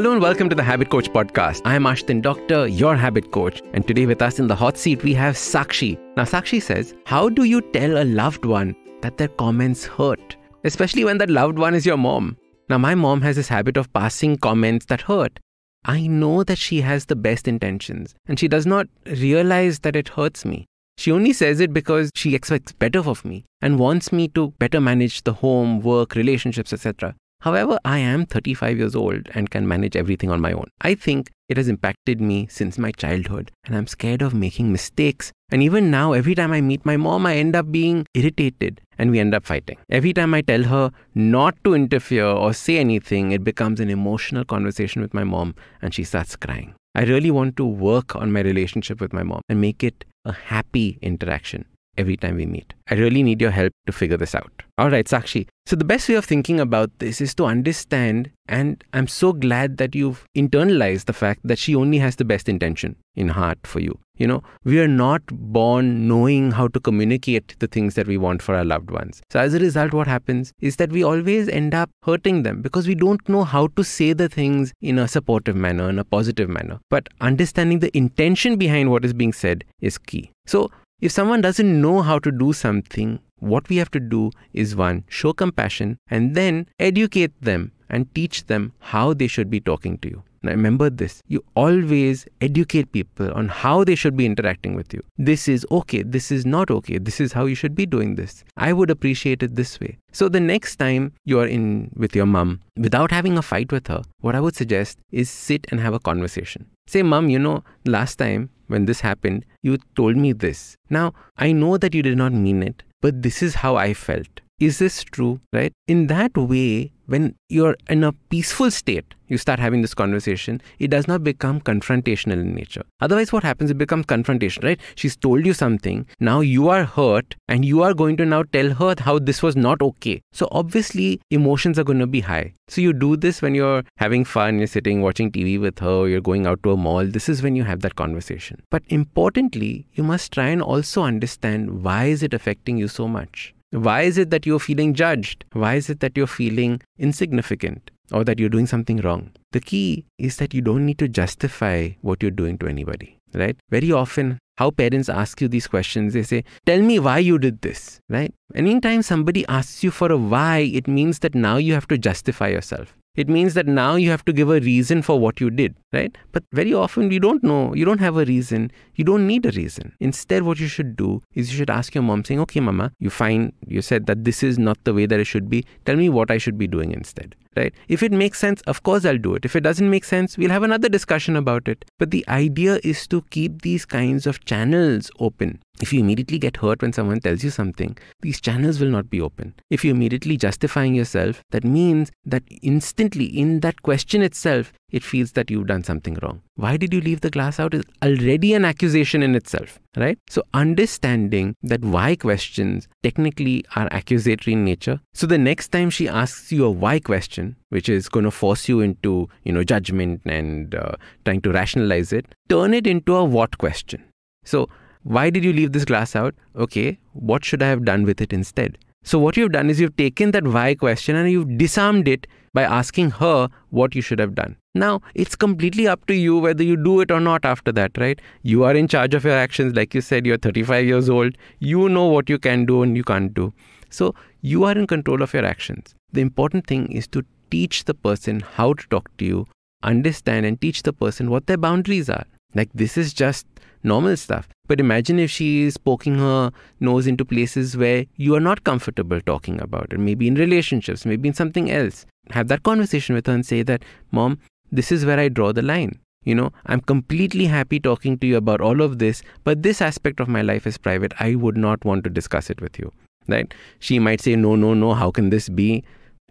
Hello and welcome to the Habit Coach podcast. I am Ashdin Doctor, your habit coach, and today with us in the hot seat we have Sakshi. Now, Sakshi says, How do you tell a loved one that their comments hurt, especially when that loved one is your mom? Now, my mom has this habit of passing comments that hurt. I know that she has the best intentions and she does not realize that it hurts me. She only says it because she expects better of me and wants me to better manage the home, work, relationships, etc. However, I am 35 years old and can manage everything on my own. I think it has impacted me since my childhood, and I'm scared of making mistakes. And even now, every time I meet my mom, I end up being irritated and we end up fighting. Every time I tell her not to interfere or say anything, it becomes an emotional conversation with my mom and she starts crying. I really want to work on my relationship with my mom and make it a happy interaction every time we meet. I really need your help to figure this out. All right, Sakshi. So, the best way of thinking about this is to understand, and I'm so glad that you've internalized the fact that she only has the best intention in heart for you. You know, we are not born knowing how to communicate the things that we want for our loved ones. So, as a result, what happens is that we always end up hurting them because we don't know how to say the things in a supportive manner, in a positive manner. But understanding the intention behind what is being said is key. So, if someone doesn't know how to do something, what we have to do is one, show compassion and then educate them and teach them how they should be talking to you. Now remember this you always educate people on how they should be interacting with you. This is okay, this is not okay, this is how you should be doing this. I would appreciate it this way. So the next time you are in with your mom, without having a fight with her, what I would suggest is sit and have a conversation. Say, Mom, you know, last time when this happened, you told me this. Now, I know that you did not mean it, but this is how I felt. Is this true? Right? In that way, when you're in a peaceful state, you start having this conversation, it does not become confrontational in nature. Otherwise, what happens? It becomes confrontation, right? She's told you something, now you are hurt, and you are going to now tell her how this was not okay. So, obviously, emotions are going to be high. So, you do this when you're having fun, you're sitting watching TV with her, you're going out to a mall. This is when you have that conversation. But importantly, you must try and also understand why is it affecting you so much? Why is it that you're feeling judged? Why is it that you're feeling insignificant or that you're doing something wrong? The key is that you don't need to justify what you're doing to anybody, right? Very often, how parents ask you these questions, they say, Tell me why you did this, right? Anytime somebody asks you for a why, it means that now you have to justify yourself. It means that now you have to give a reason for what you did, right? But very often you don't know, you don't have a reason, you don't need a reason. Instead, what you should do is you should ask your mom, saying, Okay, mama, you find, you said that this is not the way that it should be. Tell me what I should be doing instead, right? If it makes sense, of course I'll do it. If it doesn't make sense, we'll have another discussion about it. But the idea is to keep these kinds of channels open if you immediately get hurt when someone tells you something, these channels will not be open. If you're immediately justifying yourself, that means that instantly in that question itself, it feels that you've done something wrong. Why did you leave the glass out is already an accusation in itself, right? So understanding that why questions technically are accusatory in nature. So the next time she asks you a why question, which is going to force you into, you know, judgment and uh, trying to rationalize it, turn it into a what question. So why did you leave this glass out? Okay, what should I have done with it instead? So, what you've done is you've taken that why question and you've disarmed it by asking her what you should have done. Now, it's completely up to you whether you do it or not after that, right? You are in charge of your actions. Like you said, you're 35 years old. You know what you can do and you can't do. So, you are in control of your actions. The important thing is to teach the person how to talk to you, understand and teach the person what their boundaries are. Like, this is just normal stuff. But imagine if she is poking her nose into places where you are not comfortable talking about it, maybe in relationships, maybe in something else. Have that conversation with her and say that, Mom, this is where I draw the line. You know, I'm completely happy talking to you about all of this, but this aspect of my life is private. I would not want to discuss it with you. Right? She might say, No, no, no, how can this be?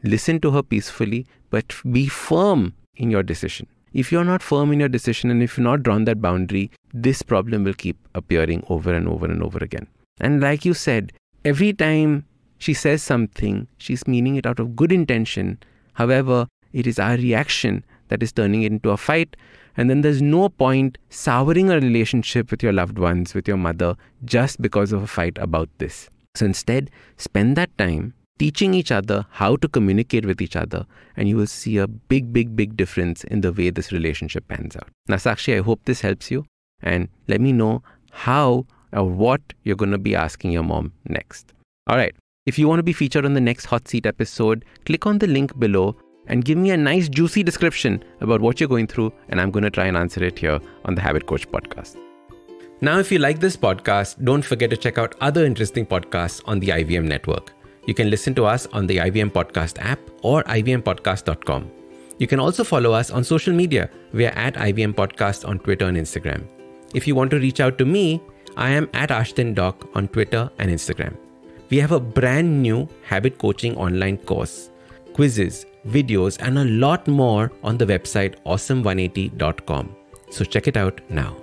Listen to her peacefully, but be firm in your decision. If you're not firm in your decision and if you're not drawn that boundary, this problem will keep appearing over and over and over again. And like you said, every time she says something, she's meaning it out of good intention. However, it is our reaction that is turning it into a fight. And then there's no point souring a relationship with your loved ones, with your mother, just because of a fight about this. So instead, spend that time teaching each other how to communicate with each other, and you will see a big, big, big difference in the way this relationship pans out. Now, Sakshi, I hope this helps you, and let me know how or what you're going to be asking your mom next. All right. If you want to be featured on the next Hot Seat episode, click on the link below and give me a nice, juicy description about what you're going through, and I'm going to try and answer it here on the Habit Coach podcast. Now, if you like this podcast, don't forget to check out other interesting podcasts on the IVM network. You can listen to us on the IVM Podcast app or ivmpodcast.com. You can also follow us on social media. We are at IVM Podcast on Twitter and Instagram. If you want to reach out to me, I am at Ashdin Doc on Twitter and Instagram. We have a brand new habit coaching online course, quizzes, videos, and a lot more on the website awesome180.com. So check it out now.